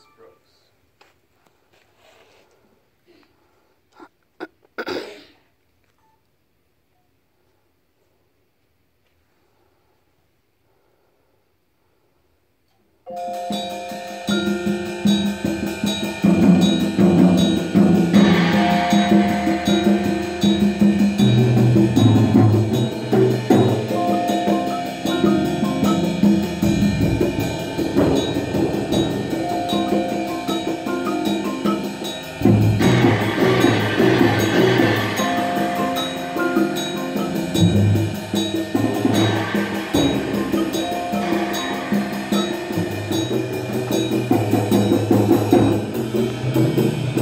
Chris Brooks. Thank you.